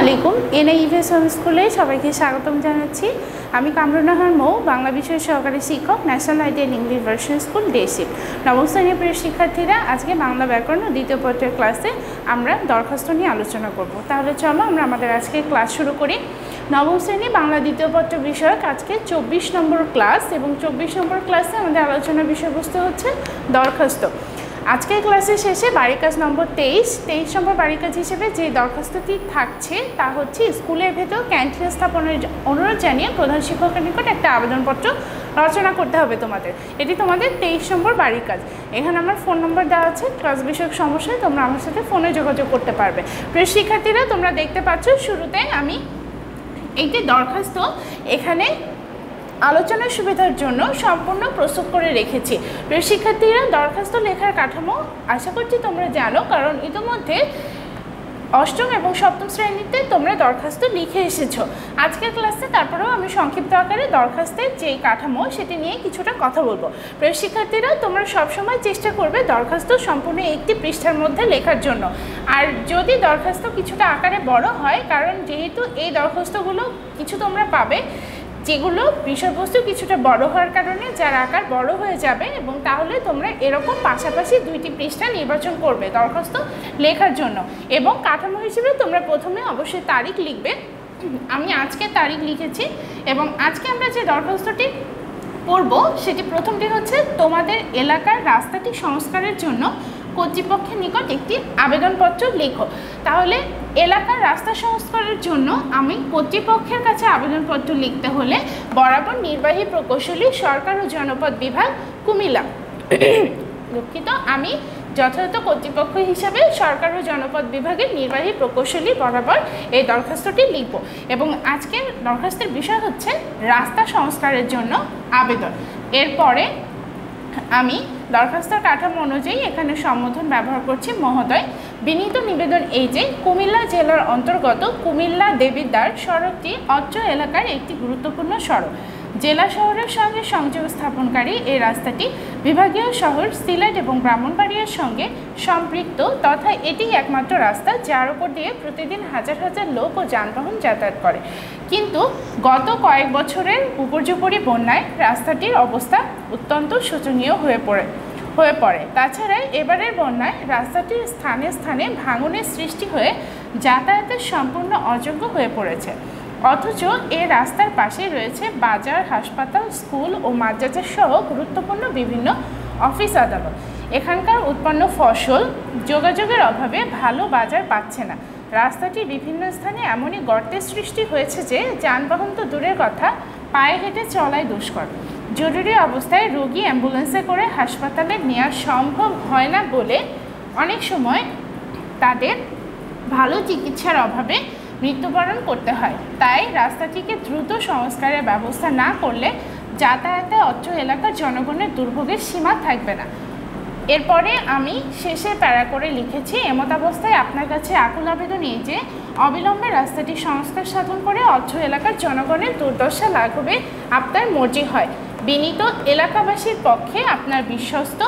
আলাইকুম N A EVS home স্কুলে সবাইকে স্বাগতম জানাচ্ছি। আমি কামরুনাহার মৌ, বাংলা বিষয়ের সহকারী শিক্ষক national ideal English version school ডেসিপ নবম শ্রেণির প্রিয় শিক্ষার্থীরা, আজকে বাংলা ব্যাকরণ ও দ্বিতীয় পত্রের ক্লাসে আমরা দরখাস্ত নিয়ে আলোচনা করব। তাহলে চলো আমরা আমাদের আজকে ক্লাস শুরু করি। নবম শ্রেণি বাংলা দ্বিতীয় পত্র বিষয়ক আজকে চব্বিশ নম্বর ক্লাস এবং চব্বিশ নম্বর ক্লাসে আমাদের আলোচনার বিষয়বস্তু হচ্ছে দরখাস্ত। আজকের ক্লাসের শেষে বাড়ির কাজ নম্বর তেইশ তেইশ নম্বর বাড়ির কাজ হিসেবে যে দরখাস্তটি থাকছে তা হচ্ছে স্কুলের ভেতর ক্যান্টিন স্থাপনের অনুরোধ জানিয়ে প্রধান শিক্ষকের নিকট একটা আবেদনপত্র রচনা করতে হবে তোমাদের। এটি তোমাদের তেইশ নম্বর বাড়ির কাজ এখানে আমার ফোন নম্বর দেওয়া আছে ক্লাস বিষয়ক সমস্যায় তোমরা আমার সাথে ফোনে যোগাযোগ করতে পারবে। প্রিয় শিক্ষার্থীরা, তোমরা দেখতে পাচ্ছ শুরুতে আমি একটি দরখাস্ত এখানে আলোচনার সুবিধার জন্য সম্পূর্ণ প্রস্তুত করে রেখেছি। প্রিয় শিক্ষার্থীরা, দরখাস্ত লেখার কাঠামো আশা করছি তোমরা জানো, কারণ ইতিমধ্যে অষ্টম এবং সপ্তম শ্রেণীতে তোমরা দরখাস্ত লিখে এসেছ। আজকের ক্লাসে তারপরেও আমি সংক্ষিপ্ত আকারে দরখাস্তের যে কাঠামো, সেটি নিয়ে কিছুটা কথা বলব। প্রিয় শিক্ষার্থীরা, তোমরা সবসময় চেষ্টা করবে দরখাস্ত সম্পূর্ণ একটি পৃষ্ঠার মধ্যে লেখার জন্য। আর যদি দরখাস্ত কিছুটা আকারে বড় হয়, কারণ যেহেতু এই দরখাস্তগুলো কিছু তোমরা পাবে যেগুলো বিষয়বস্তু কিছুটা বড় হওয়ার কারণে যার আকার বড় হয়ে যাবে এবং তাহলে তোমরা এরকম পাশাপাশি দুইটি পৃষ্ঠা নির্বাচন করবে দরখাস্ত লেখার জন্য। এবং কাঠামো হিসেবে তোমরা প্রথমে অবশ্যই তারিখ লিখবে। আমি আজকে তারিখ লিখেছি এবং আজকে আমরা যে দরখাস্তটি পড়ব সেটি প্রথমটি হচ্ছে তোমাদের এলাকার রাস্তাটি সংস্কারের জন্য কর্তৃপক্ষের নিকট একটি আবেদনপত্র লেখো। তাহলে এলাকার রাস্তা সংস্কারের জন্য আমি কর্তৃপক্ষের কাছে আবেদনপত্র লিখতে হলে বরাবর নির্বাহী প্রকৌশলী, সরকার ও জনপদ বিভাগ, কুমিল্লা। দুঃখিত, আমি যথাযথ কর্তৃপক্ষ হিসাবে সরকার ও জনপদ বিভাগের নির্বাহী প্রকৌশলী বরাবর এই দরখাস্তটি লিখব। এবং আজকের দরখাস্তের বিষয় হচ্ছে রাস্তা সংস্কারের জন্য আবেদন। এরপরে আমি দরখাস্তের কাঠামো অনুযায়ী এখানে সম্বোধন ব্যবহার করছি। মহোদয়, বিনীত নিবেদন এই যে, কুমিল্লা জেলার অন্তর্গত কুমিল্লা দেবীদ্বার সড়কটি অত্র এলাকার একটি গুরুত্বপূর্ণ সড়ক। জেলা শহরের সঙ্গে সংযোগ স্থাপনকারী এই রাস্তাটি বিভাগীয় শহর, সিলেট এবং ব্রাহ্মণবাড়িয়ার সঙ্গে সম্পৃক্ত তথা এটি একমাত্র রাস্তা যার উপর দিয়ে প্রতিদিন হাজার হাজার লোক ও যানবাহন যাতায়াত করে। কিন্তু গত কয়েক বছরের উপর্যুপরি বন্যায় রাস্তাটির অবস্থা অত্যন্ত শোচনীয় হয়ে পড়ে হয়ে পড়ে। তাছাড়া এবারের বন্যায় রাস্তাটির স্থানে স্থানে ভাঙনের সৃষ্টি হয়ে যাতায়াতের সম্পূর্ণ অযোগ্য হয়ে পড়েছে। অথচ এ রাস্তার পাশেই রয়েছে বাজার, হাসপাতাল, স্কুল ও মাদ্রাসা সহ গুরুত্বপূর্ণ বিভিন্ন অফিস আদালত। এখানকার উৎপন্ন ফসল যোগাযোগের অভাবে ভালো বাজার পাচ্ছে না। রাস্তাটি বিভিন্ন স্থানে এমনই গর্তের সৃষ্টি হয়েছে যে যানবাহন তো দূরের কথা, পায়ে হেঁটে চলাই দুষ্কর। জরুরি অবস্থায় রোগী অ্যাম্বুলেন্সে করে হাসপাতালে নেওয়া সম্ভব হয় না বলে অনেক সময় তাদের ভালো চিকিৎসার অভাবে মৃত্যুবরণ করতে হয়। তাই রাস্তাটিকে দ্রুত সংস্কারের ব্যবস্থা না করলে যাতায়াতে অত্র এলাকার জনগণের দুর্ভোগের সীমা থাকবে না। এরপরে আমি শেষে প্যারা করে লিখেছি, এমতাবস্থায় আপনার কাছে আকুল আবেদন এই যে, অবিলম্বে রাস্তাটি সংস্কার সাধন করে অত্র এলাকার জনগণের দুর্দশা লাঘবে আপনার মর্জি হয়। বিনীত এলাকাবাসীর পক্ষে আপনার বিশ্বস্ত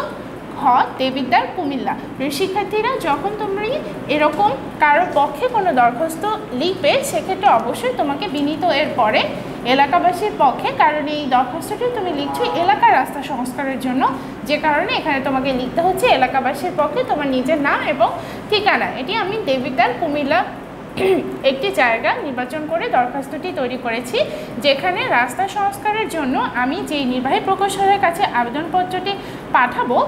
খ দেবিদ্বার, কুমিল্লা। শিক্ষার্থীরা যখন তুমি এরকম কারোর পক্ষে কোনো দরখাস্ত লিখবে, সেক্ষেত্রে অবশ্যই তোমাকে বিনীত এর পরে এলাকাবাসীর পক্ষে কারণ এই দরখাস্তটি তুমি লিখছো এলাকার রাস্তা সংস্কারের জন্য। যে কারণে এখানে তোমাকে লিখতে হচ্ছে এলাকাবাসীর পক্ষে তোমার নিজের নাম এবং ঠিকানা। এটি আমি দেবিদ্বার, কুমিল্লা একটি জায়গা নির্বাচন করে দরখাস্তটি তৈরি করেছি, যেখানে রাস্তা সংস্কারের জন্য আমি যেই নির্বাহী প্রকৌশলের কাছে আবেদনপত্রটি পাঠাবো,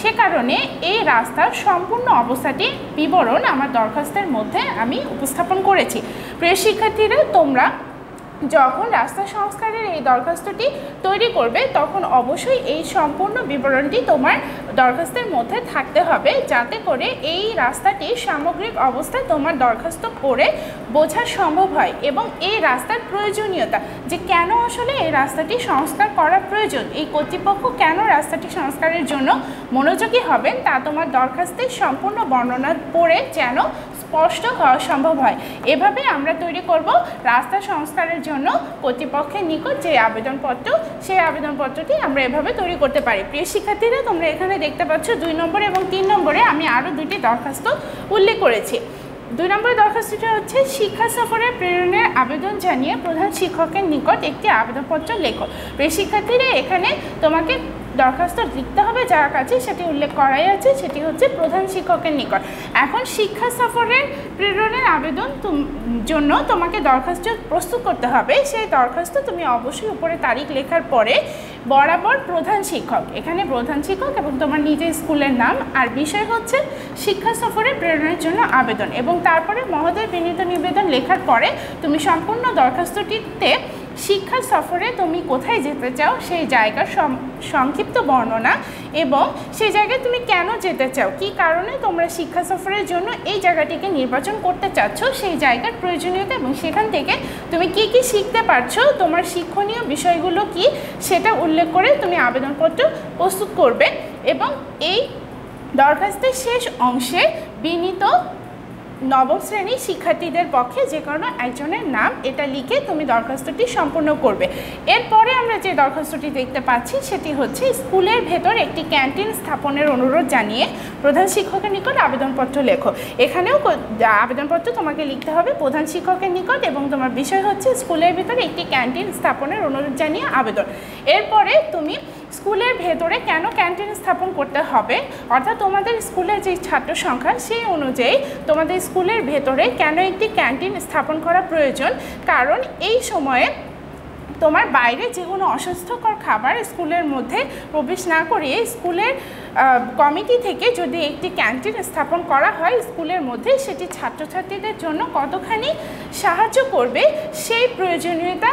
সে কারণে এই রাস্তার সম্পূর্ণ অবস্থাটি বিবরণ আমার দরখাস্তের মধ্যে আমি উপস্থাপন করেছি। প্রিয় শিক্ষার্থীরা, তোমরা যখন রাস্তা সংস্কারের এই দরখাস্তটি তৈরি করবে, তখন অবশ্যই এই সম্পূর্ণ বিবরণটি তোমার দরখাস্তের মধ্যে থাকতে হবে যাতে করে এই রাস্তাটির সামগ্রিক অবস্থা তোমার দরখাস্ত পড়ে বোঝা সম্ভব হয় এবং এই রাস্তার প্রয়োজনীয়তা, যে কেন আসলে এই রাস্তাটি সংস্কার করা প্রয়োজন, এই কর্তৃপক্ষ কেন রাস্তাটি সংস্কারের জন্য মনোযোগী হবেন তা তোমার দরখাস্তের সম্পূর্ণ বর্ণনা পড়ে যেন স্পষ্ট হওয়া সম্ভব হয়। এভাবে আমরা তৈরি করব রাস্তা সংস্কারের জন্য কর্তৃপক্ষের নিকট যে আবেদনপত্র, সেই আবেদনপত্রটি আমরা এভাবে তৈরি করতে পারি। প্রিয় শিক্ষার্থীরা, তোমরা এখানে দেখতে পাচ্ছ, দুই নম্বরে এবং তিন নম্বরে আমি আরও দুইটি দরখাস্ত উল্লেখ করেছি। দুই নম্বর দরখাস্তটা হচ্ছে, শিক্ষা সফরে প্রেরণের আবেদন জানিয়ে প্রধান শিক্ষকের নিকট একটি আবেদনপত্র লেখো। প্রিয় শিক্ষার্থীরা, এখানে তোমাকে দরখাস্ত লিখতে হবে, যার কাছে সেটি উল্লেখ করাই আছে, সেটি হচ্ছে প্রধান শিক্ষকের নিকট। এখন শিক্ষা সফরের প্রেরণের আবেদন জন্য তোমাকে দরখাস্ত প্রস্তুত করতে হবে। সেই দরখাস্ত তুমি অবশ্যই উপরে তারিখ লেখার পরে বরাবর প্রধান শিক্ষক, এখানে প্রধান শিক্ষক এবং তোমার নিজের স্কুলের নাম। আর বিষয় হচ্ছে শিক্ষা সফরে প্রেরণের জন্য আবেদন এবং তারপরে মহোদয় বিনীত নিবেদন লেখার পরে তুমি সম্পূর্ণ দরখাস্তটিতে শিক্ষা সফরে তুমি কোথায় যেতে চাও সেই জায়গার সংক্ষিপ্ত বর্ণনা এবং সেই জায়গায় তুমি কেন যেতে চাও? কি কারণে তোমরা শিক্ষা সফরের জন্য এই জায়গাটিকে নির্বাচন করতে চাচ্ছ? সেই জায়গার প্রয়োজনীয়তা এবং সেখান থেকে তুমি কি কি শিখতে পারছ? তোমার শিক্ষণীয় বিষয়গুলো কি? সেটা উল্লেখ করে তুমি আবেদনপত্র প্রস্তুত করবে এবং এই দরখাস্তের শেষ অংশে বিনীত নবম শ্রেণির শিক্ষার্থীদের পক্ষে যে কোনো একজনের নাম এটা লিখে তুমি দরখাস্তটি সম্পূর্ণ করবে। এরপরে আমরা যে দরখাস্তটি দেখতে পাচ্ছি সেটি হচ্ছে স্কুলের ভেতর একটি ক্যান্টিন স্থাপনের অনুরোধ জানিয়ে প্রধান শিক্ষকের নিকট আবেদনপত্র লেখো। এখানেও আবেদনপত্র তোমাকে লিখতে হবে প্রধান শিক্ষকের নিকট এবং তোমার বিষয় হচ্ছে স্কুলের ভেতরে একটি ক্যান্টিন স্থাপনের অনুরোধ জানিয়ে আবেদন। এরপরে তুমি স্কুলের ভেতরে কেন ক্যান্টিন স্থাপন করতে হবে? অর্থাৎ তোমাদের স্কুলের যে ছাত্র সংখ্যা সেই অনুযায়ী তোমাদের স্কুলের ভেতরে কেন একটি ক্যান্টিন স্থাপন করা প্রয়োজন? কারণ এই সময়ে তোমার বাইরে যে কোনো অস্বাস্থ্যকর খাবার স্কুলের মধ্যে প্রবেশ না করিয়ে স্কুলের কমিটি থেকে যদি একটি ক্যান্টিন স্থাপন করা হয় স্কুলের মধ্যে, সেটি ছাত্রছাত্রীদের জন্য কতখানি সাহায্য করবে সেই প্রয়োজনীয়তা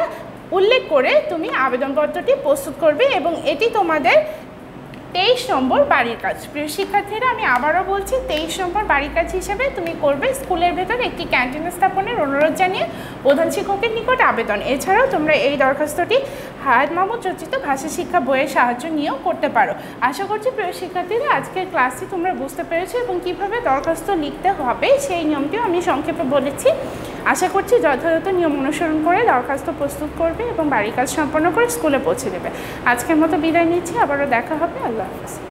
উল্লেখ করে তুমি আবেদনপত্রটি প্রস্তুত করবে এবং এটি তোমাদের তেইশ নম্বর বাড়ির কাজ। প্রিয় শিক্ষার্থীরা, আমি আবারও বলছি, তেইশ নম্বর বাড়ির কাজ হিসেবে তুমি করবে স্কুলের ভেতর একটি ক্যান্টিন স্থাপনের অনুরোধ জানিয়ে প্রধান শিক্ষকের নিকট আবেদন। এছাড়াও তোমরা এই দরখাস্তটি হায়াত মাহমুদ রচিত ভাষা শিক্ষা বইয়ের সাহায্য নিয়েও করতে পারো। আশা করছি প্রিয় শিক্ষার্থীরা, আজকের ক্লাসটি তোমরা বুঝতে পেরেছ এবং কীভাবে দরখাস্ত লিখতে হবে সেই নিয়মটিও আমি সংক্ষেপে বলেছি। আশা করছি যথাযথ নিয়ম অনুসরণ করে দরখাস্ত প্রস্তুত করবে এবং বাড়ির কাজ সম্পন্ন করে স্কুলে পৌঁছে দেবে। আজকের মতো বিদায় নিচ্ছি, আবারও দেখা হবে। আল্লাহ হাফিজ।